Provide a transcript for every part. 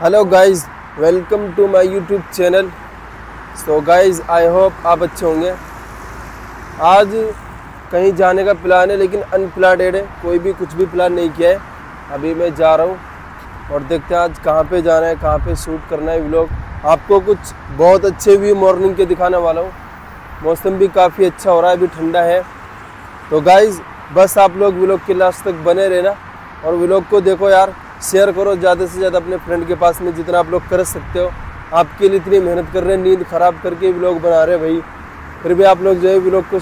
Hello guys welcome to my YouTube channel so guys I hope आप अच्छे होंगे। आज कहीं जाने का प्लान है, लेकिन अनप्लानेड है। कोई भी कुछ भी प्लान नहीं किया है। अभी मैं जा रहा हूँ और देखते हैं आज कहाँ पे जाना है, कहाँ पे शूट करना है व्लॉग आपको कुछ बहुत अच्छे व्यू मॉर्निंग के दिखाने वाला हूँ। मौसम भी काफ़ी अच्छा हो रहा है, अभी ठंडा है। तो गाइज़ बस आप लोग व्लॉग के लास्ट तक बने रहना। और व्लॉग को देखो यार शेयर करो, ज़्यादा से ज़्यादा अपने फ्रेंड के पास में जितना आप लोग कर सकते हो। आपके लिए इतनी मेहनत कर रहे हैं, नींद ख़राब करके व्लॉग बना रहे हैं भाई। फिर भी आप लोग जो है व्लॉग को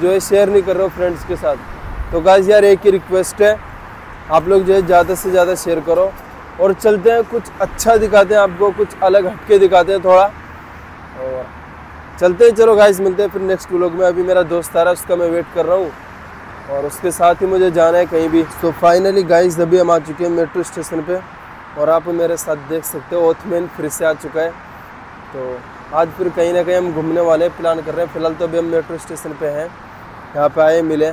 जो है शेयर नहीं कर रहे हो फ्रेंड्स के साथ। तो गाइज़ यार एक ही रिक्वेस्ट है, आप लोग जो है ज़्यादा से ज़्यादा शेयर करो। और चलते हैं, कुछ अच्छा दिखाते हैं आपको, कुछ अलग हटके दिखाते हैं थोड़ा। और चलते हैं, चलो गाइस मिलते हैं फिर नेक्स्ट व्लॉग में। अभी मेरा दोस्त आ रहा है, उसका मैं वेट कर रहा हूँ। और उसके साथ ही मुझे जाना है कहीं भी। तो फाइनली गाइस अभी हम आ चुके हैं मेट्रो स्टेशन पे और आप मेरे साथ देख सकते हो ओथमैन फिर से आ चुका है। तो आज फिर कहीं ना कहीं हम घूमने वाले प्लान कर रहे हैं। फ़िलहाल तो अभी हम मेट्रो स्टेशन पे हैं। यहाँ पे आए, मिले।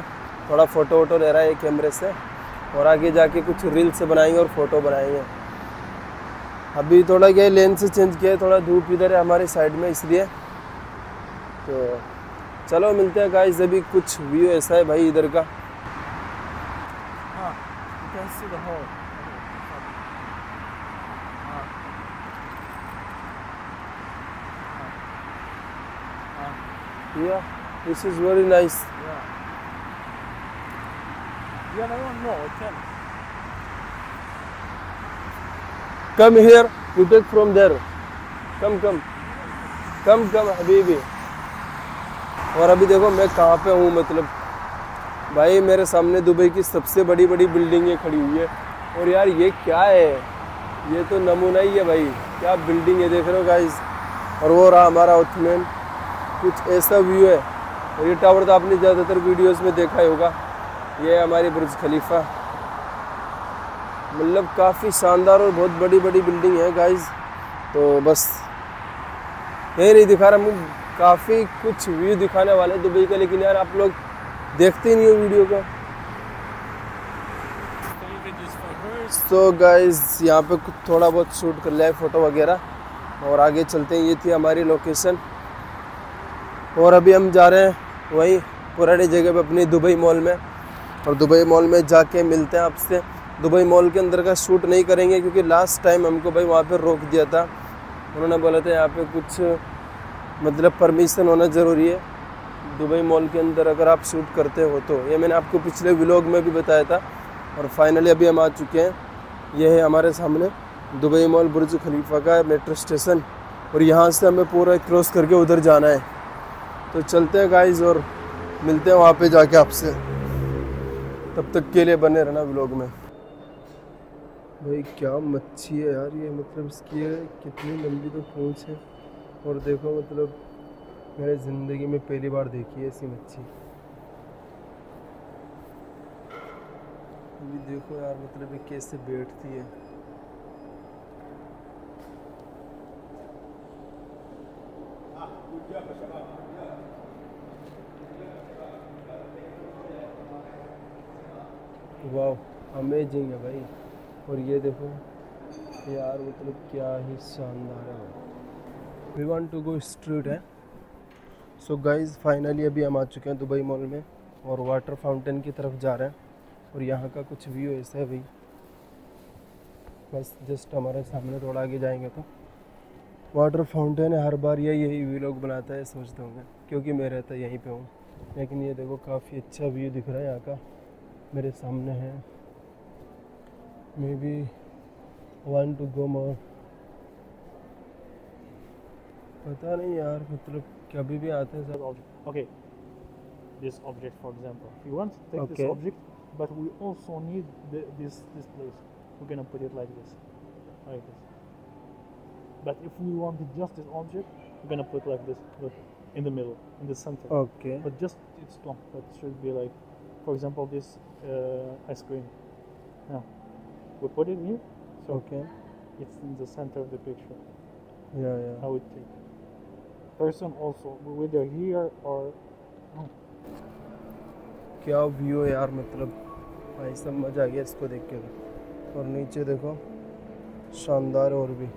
थोड़ा फ़ोटो वोटो ले रहा है कैमरे से और आगे जाके कुछ रील्स बनाएँगे और फ़ोटो बनाएँगे। अभी थोड़ा क्या लेंस चेंज किया है, थोड़ा धूप इधर है हमारे साइड में, इसलिए। तो चलो मिलते हैं गाइस अभी कुछ व्यू ऐसा है भाई इधर का। This is very nice yeah. I can. Come here you take from there come come come come Habibi और अभी देखो मैं कहाँ पे हूँ मतलब। भाई, मेरे सामने दुबई की सबसे बड़ी बड़ी बिल्डिंगें खड़ी हुई है। और यार, ये क्या है? ये तो नमूना ही है भाई। क्या बिल्डिंग है, देख रहे हो गाइस और वो रहा हमारा ओथमैन कुछ ऐसा व्यू है। और ये टावर तो आपने ज़्यादातर वीडियोस में देखा ही होगा। ये है हमारी बुर्ज खलीफा मतलब काफ़ी शानदार और बहुत बड़ी बड़ी बिल्डिंग है गाइस तो बस, यही नहीं दिखा रहा मैं काफ़ी कुछ व्यू दिखाने वाले दुबई का, लेकिन यार आप लोग देखते ही नहीं हो वीडियो को। सो गाइस यहाँ पे कुछ थोड़ा बहुत शूट कर लिया है फ़ोटो वगैरह, और आगे चलते हैं। ये थी हमारी लोकेशन और अभी हम जा रहे हैं वहीं पुरानी जगह पे, अपनी दुबई मॉल में। और दुबई मॉल में जाके मिलते हैं आपसे। दुबई मॉल के अंदर का शूट नहीं करेंगे, क्योंकि लास्ट टाइम हमको भाई वहाँ पे रोक दिया था। उन्होंने बोला था यहाँ पे कुछ मतलब परमिशन होना ज़रूरी है। दुबई मॉल के अंदर अगर आप शूट करते हो तो। ये मैंने आपको पिछले व्लॉग में भी बताया था और फाइनली अभी हम आ चुके हैं। ये है हमारे सामने दुबई मॉल बुर्ज खलीफा का मेट्रो स्टेशन और यहाँ से हमें पूरा क्रॉस करके उधर जाना है। तो चलते हैं गाइज़ और मिलते हैं वहाँ पे जाके आपसे। तब तक के लिए बने रहना व्लॉग में। भाई क्या मच्छी है यार ये मतलब इसकी ये कितनी लंबी तो पूंछ है। और देखो मतलब मैंने ज़िंदगी में पहली बार देखी है ऐसी मच्छी। अभी देखो यार मतलब ये कैसे बैठती है। वाह अमेजिंग है भाई। और ये देखो, यार मतलब क्या ही शानदार है। We want to go street है सो गाइस फाइनली अभी हम आ चुके हैं दुबई मॉल में और वाटर फाउंटेन की तरफ़ जा रहे हैं। और यहाँ का कुछ व्यू ऐसा है भाई। बस जस्ट हमारे सामने थोड़ा आगे जाएँगे तो। वाटर फाउंटेन है, हर बार ये यही व्यू लोग बनाता है, सोचते होंगे। क्योंकि मैं रहता यहीं पे हूँ। लेकिन ये देखो, काफ़ी अच्छा व्यू दिख रहा है यहाँ का। मेरे सामने है। Maybe want to go more पता नहीं यार मतलब कभी भी आते हैं सब Object. Okay. This object, for example. If you want to take Okay. this object, but we also need the, this this place. We're gonna put it like this, like this. But if we wanted just this object, we're gonna put like this, look, in the middle, in the center. Okay But just it's long. That should be like, for example, this uh, ice cream. Now, we put it here, so okay it's in the center of the picture. या या I would take. Person also, whether here or क्या view है यार मतलब भाई सब मज़ा आ गया इसको देख के तो। और नीचे देखो शानदार और भी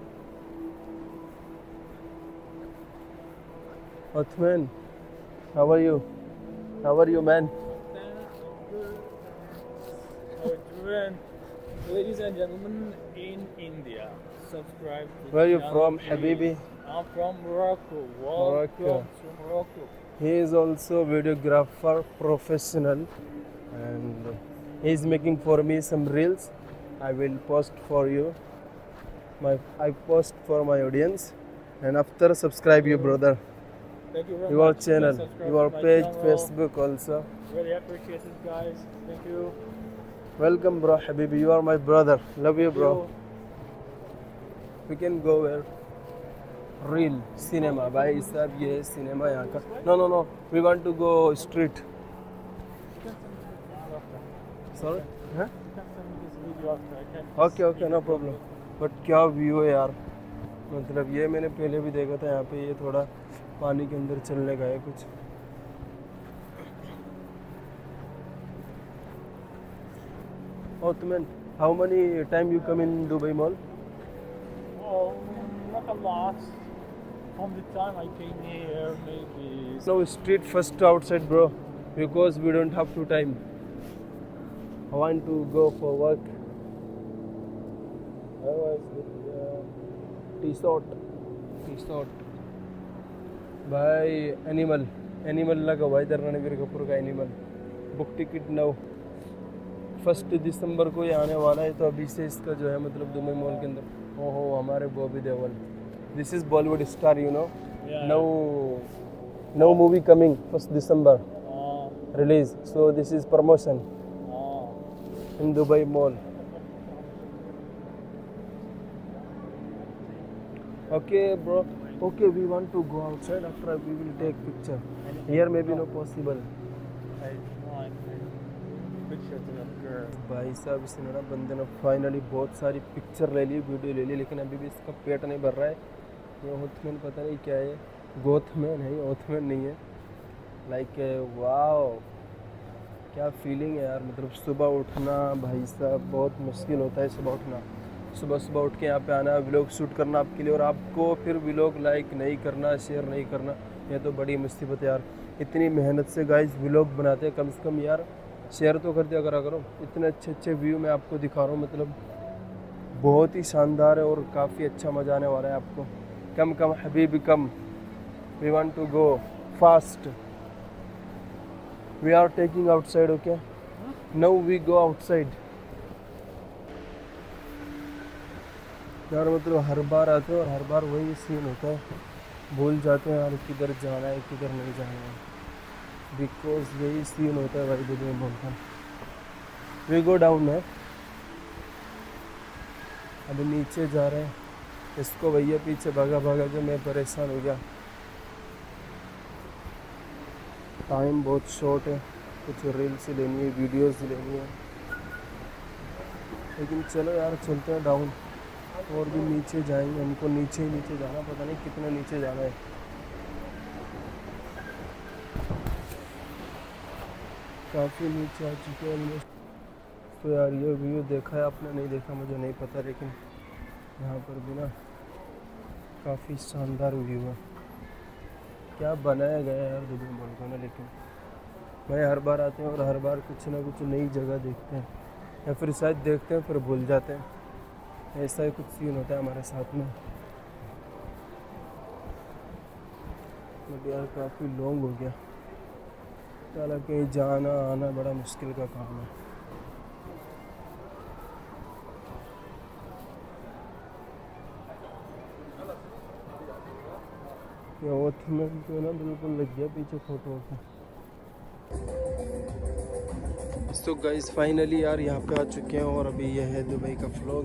Othman, how are you? How are you, man? Ladies and gentlemen in India, subscribe. To Where are you from, please. Habibi? I'm from Morocco. Morocco. To Morocco. He is also videographer professional and he is making for me some reels. I will post for you. My I post for my audience and after subscribe you brother. Thank you very Your much. channel, your page, channel. Facebook also. Really appreciate it, guys. Thank you. Welcome bro Habibi, you are my brother. Love you bro. You. We can go where? Real cinema. भाई साहब ये है cinema यहाँ का. No no no. We want to go street. Sorry? Huh? Okay okay no problem but क्या view है यार मतलब ये मैंने पहले भी देखा था यहाँ पे ये थोड़ा पानी के अंदर चलने का है कुछ Othman, how many time you come in Dubai Mall? Oh, not a lot. From the time I came here, maybe. No street first outside, bro, because we don't have to time. I want to go for work. Otherwise, uh, T-short, T-short. भाई animal animal लगा हुआ है इधर रणवीर कपूर का Animal book ticket now first December को ये आने वाला है तो अभी से इसका जो है मतलब दुबई मॉल के अंदर ओहो हमारे बॉबी देवल This is Bollywood star, you know. Yeah, no, yeah. no movie coming first December oh. release. So this is promotion oh. in Dubai Mall. Okay, bro. Okay, we want to go outside. After we will take picture. Here maybe no possible. Right. भाई साहब, इसने ना बंदे ने finally बहुत सारी picture ले ली video ले ली, लेकिन अभी भी इसका पेट नहीं भर रहा है। ये ओथमैन पता नहीं क्या है। गोथमैन है ओथमैन नहीं है। लाइक वाओ क्या फीलिंग है यार। मतलब सुबह उठना भाई साहब, बहुत मुश्किल होता है सुबह उठना। सुबह सुबह उठ के यहाँ पे आना व्लॉग शूट करना आपके लिए, और आपको फिर व्लॉग लाइक नहीं करना शेयर नहीं करना। ये तो बड़ी मुसीबत है यार। इतनी मेहनत से गाइस व्लॉग बनाते हैं, कम से कम यार शेयर तो कर दिया करा करो। इतने अच्छे अच्छे व्यू मैं आपको दिखा रहा हूँ मतलब बहुत ही शानदार है और काफ़ी अच्छा मज़ा आने वाला है आपको। Come come Habibi come. We want to go fast we are taking outside okay now we go outside यार मतलब हर बार आते हैं और हर बार वही सीन होता है। भूल जाते हैं यार, किधर जाना है, किधर नहीं जाना है। बिकॉज़ यही सीन होता है भाई मॉल का वी गो डाउन है अभी नीचे जा रहे हैं। इसको भैया पीछे भागा भागा के मैं परेशान हो गया। टाइम बहुत शॉर्ट है। कुछ रील्स लेनी है वीडियोस लेनी है। लेकिन चलो यार, चलते हैं डाउन और भी नीचे जाएँगे। हमको नीचे ही नीचे जाना पता नहीं कितना नीचे जाना है। काफ़ी नीचे आ चुके हैं तो यार ये व्यू देखा है आपने? नहीं देखा, मुझे नहीं पता, लेकिन यहाँ पर भी ना काफ़ी शानदार व्यू है। क्या बनाया गया है यार दुबई मॉल को ना, लेकिन भाई हर बार आते हैं और हर बार कुछ ना कुछ नई जगह देखते हैं। या फिर शायद देखते हैं, फिर भूल जाते हैं। ऐसा ही कुछ सीन होता है हमारे साथ में। बट यार काफ़ी लॉन्ग हो गया। हालाँकि कहीं जाना आना बड़ा मुश्किल का काम है। ये ओथ में तो ना बिल्कुल लग गया पीछे फ़ोटो का तो गाइस फाइनली यार यहाँ पे आ चुके हैं और अभी यह है दुबई का फ्लॉग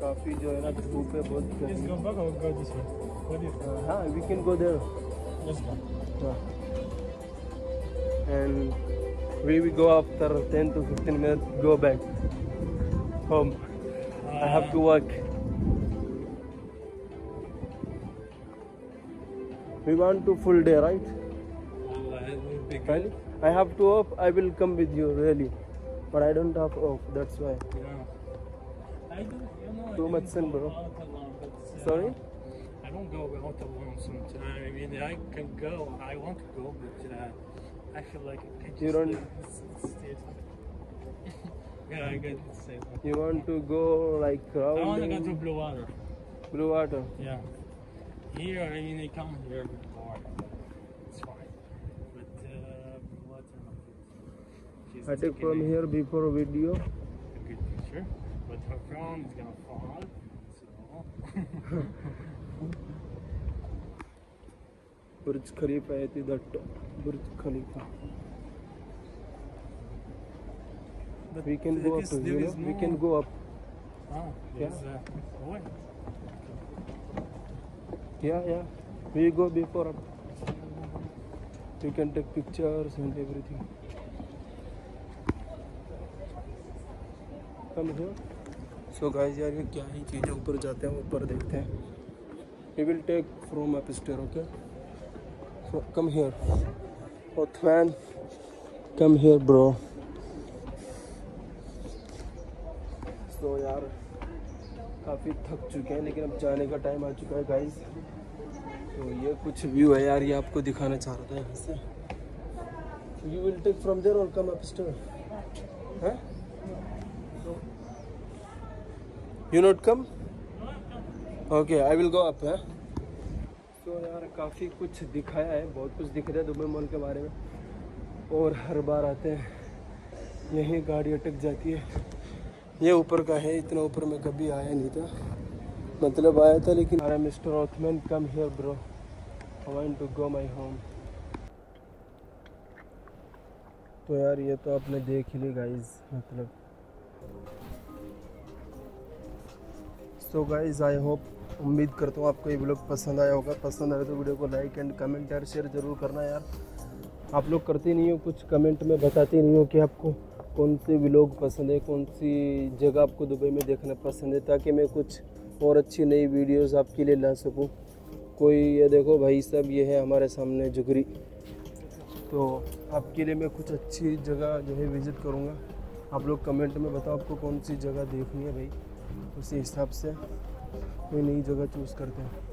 काफ़ी जो है ना धूप है बहुत? हाँ we can go there. And we will go after 10 to 15 minutes go back home i have to work we want to full day right really i have to off i will come with you really but i don't have off that's why Yeah. Don't, you know, too much sun, bro. Out uh, Sorry? I don't go out alone sometimes. I mean, I can go. I want to go, but uh, I feel like I just You don't- s- s- stay at home. yeah, I get to stay. You want to go like I want to go to Blue Water. blue water? Yeah. Here, I mean, I come here before. It's fine. But uh, Blue Water, not good. She's I take from here before video. a good picture, but her phone is gonna fall. So Burj Khalifa है इधर Burj Khalifa. but We can go up. is- You know, is we can go up. Ah, there's uh, oh. Yeah, yeah. We go before up. You can take pictures and everything. Come here. So guys यार ये क्या ही चीज़ है ऊपर जाते हैं ऊपर देखते हैं We will take from upstairs, okay? So come here. Othman, come here, bro. So यार काफ़ी थक चुके हैं लेकिन अब जाने का टाइम आ चुका है गाइस तो ये कुछ व्यू है यार ये आपको दिखाना चाह रहा था यहाँ से. You will take from there और कम अपस्टेयर हैं you not come okay I will go up है तो यार काफ़ी कुछ दिखाया है, बहुत कुछ दिख रहा है दुबई मॉल के बारे में। और हर बार आते हैं, यहीं गाड़ी अटक जाती है। ये ऊपर का है, इतना ऊपर मैं कभी आया नहीं था। मतलब आया था, लेकिन अरे mister Othman come here bro I want to go my home तो यार ये तो आपने देख ही ली गाइज़ मतलब। सो गाइज़ आई होप उम्मीद करता हूँ आपको ये ब्लॉग पसंद आया होगा। पसंद आया तो वीडियो को लाइक एंड कमेंट यार शेयर ज़रूर करना यार। आप लोग करते नहीं हो, कुछ कमेंट में बताते नहीं हो कि आपको कौन से ब्लॉग पसंद है, कौन सी जगह आपको दुबई में देखना पसंद है, ताकि मैं कुछ और अच्छी नई वीडियोस आपके लिए ला सकूँ। कोई ये देखो भाई साहब, ये है हमारे सामने जुगरी तो आपके लिए मैं कुछ अच्छी जगह जो है विज़िट करूँगा। आप लोग कमेंट में बताओ आपको कौन सी जगह देखनी है भाई, उसी हिसाब से। कोई नई जगह चूज़ करते हैं।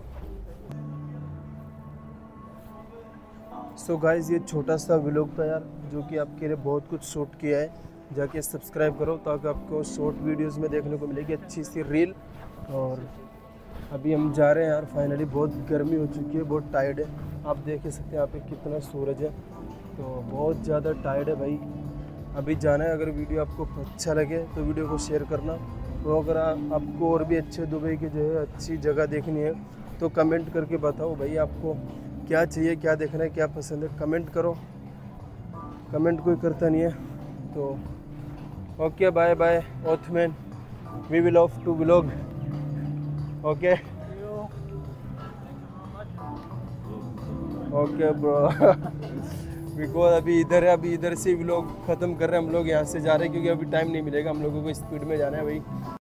सो so गाइस ये छोटा सा व्लॉग था यार, जो कि आपके लिए बहुत कुछ शूट किया है। जाके सब्सक्राइब करो ताकि आपको शॉर्ट वीडियोस में देखने को मिलेगी अच्छी सी रील और अभी हम जा रहे हैं यार फाइनली बहुत गर्मी हो चुकी है, बहुत टायर्ड है। आप देख ही सकते हैं, यहाँ पे कितना सूरज है। तो बहुत ज़्यादा टायर्ड है भाई। अभी जाना है, अगर वीडियो आपको अच्छा लगे तो वीडियो को शेयर करना। तो अगर आपको और भी अच्छे दुबई की जो है अच्छी जगह देखनी है तो कमेंट करके बताओ भाई आपको क्या चाहिए, क्या देखना है, क्या पसंद है। कमेंट करो। कमेंट कोई करता नहीं है। तो okay bye bye Othman we will off to blog okay okay bro because अभी इधर है, अभी इधर से भी लोग ख़त्म कर रहे हैं हम लोग। यहाँ से जा रहे हैं, क्योंकि अभी टाइम नहीं मिलेगा। हम लोगों को स्पीड में जाना है भाई।